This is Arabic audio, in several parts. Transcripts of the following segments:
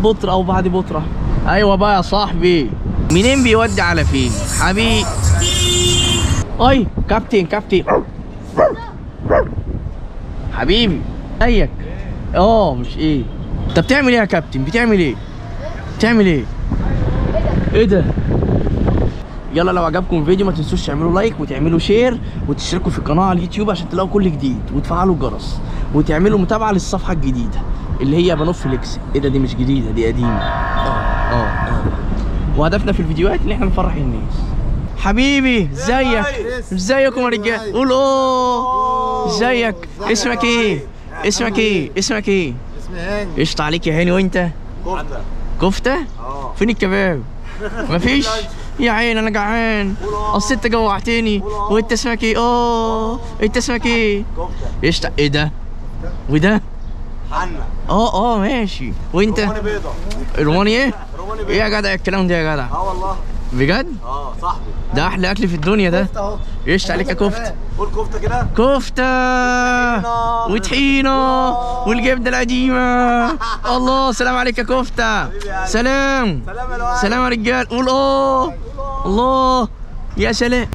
بطرة أو بعد بطرة. أيوه بقى يا صاحبي. منين بيودي على فين؟ حبيبي. أي كابتن كابتن. حبيبي ازيك آه مش إيه. انت بتعمل إيه يا كابتن؟ بتعمل إيه؟ بتعمل إيه؟ إيه ده؟ يلا لو عجبكم الفيديو ما تنسوش تعملوا like وتعملوا share وتشتركوا في القناة على اليوتيوب عشان تلاقوا كل جديد. وتفعلوا الجرس. وتعملوا متابعة للصفحة الجديدة. اللي هي بنوف فليكس إيه ده؟ دي مش جديدة دي قديمة. آه. آه. وهدفنا في الفيديوهات إن إحنا نفرح الناس. حبيبي إزيك؟ إزيكم يا رجاله قول أوه. إزيك؟ اسمك إيه؟ اسمك إيه؟ اسمك إيه؟ اسمي هاني قشطة عليك يا هاني. وإنت؟ كفتة. كفتة؟ آه. فين الكباب؟ مفيش؟ يا عين أنا جعان. اصل انت جوعتني. وإنت اسمك إيه؟ آه إنت اسمك إيه؟ قشطة. إيه ده؟ وده؟ آه آه ماشي. وإنت؟ روماني بيضة. روماني إيه؟ روماني إيه بيضة. يا جدع الكلام ده يا جدع. آه والله. بجد؟ آه صاحبي. ده أحلى أكل في الدنيا ده. أهو. قشطة عليك يا كفته قول كفتة كده. كفتة. وطحينة. والجبنة القديمة. الله سلام عليك يا كفتة. سلام. سلام يا سلام يا رجال. قول آه. الله. يا سلام.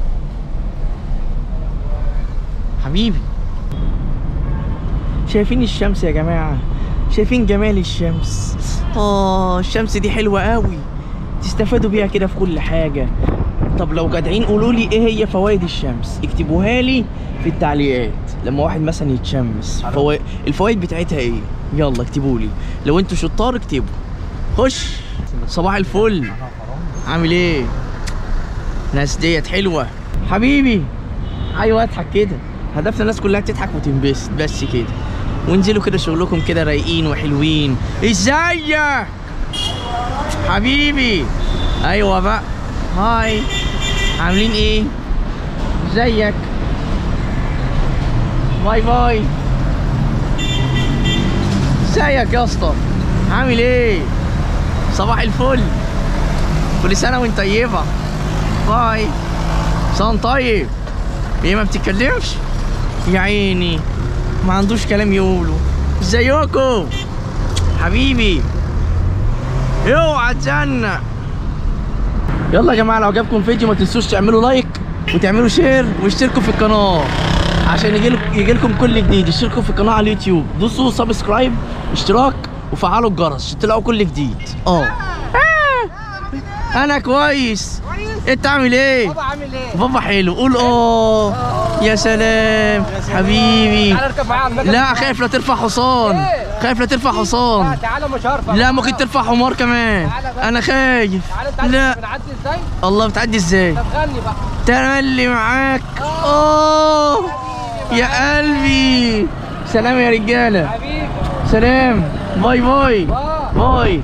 حبيبي. شايفين الشمس يا جماعة. شايفين جمال الشمس. آه الشمس دي حلوة قوي. تستفادوا بيها كده في كل حاجة. طب لو جدعين قولوا لي إيه هي فوائد الشمس؟ اكتبوها لي في التعليقات. لما واحد مثلا يتشمس فوا... الفوائد بتاعتها إيه؟ يلا اكتبوا لي. لو أنتوا شطار اكتبوا. خش. صباح الفل. عامل إيه؟ ناس ديت حلوة. حبيبي. أيوه اضحك كده. هدفنا الناس كلها تضحك وتنبسط. بس كده. وانزلوا كده شغلكم كده رايقين وحلوين. ازيك حبيبي؟ أيوه بقى. hi. عاملين إيه؟ إزيك؟ bye bye. إزيك يا أسطى؟ عامل إيه؟ صباح الفل. كل سنة وأنت طيبة. bye. سنة طيب. إيه ما بتتكلمش؟ يا عيني. ما عندوش كلام يقوله. ازيكم؟ حبيبي. اوعى تزنق. يلا يا جماعة لو عجبكم الفيديو ما تنسوش تعملوا like وتعملوا share واشتركوا في القناة عشان يجي لكم كل جديد. اشتركوا في القناة على اليوتيوب. دوسوا subscribe اشتراك وفعلوا الجرس عشان تلاقوا كل جديد. آه. أنا كويس. أنت عامل إيه؟ بابا عامل إيه؟ بابا حلو. قول آه يا سلام. حبيبي. تعالى اركب معايا لا خايف لا ترفع حصان. إيه؟ خايف لا ترفع لا حصان تعالى مش هرفع لا ممكن ترفع حمار كمان. أنا خايف. لا. بنعدي إزاي؟ الله بتعدي إزاي؟ طب غني بقى. تملي معاك. أوه. يا قلبي. سلام يا رجالة. حبيبي. سلام. bye. bye. bye.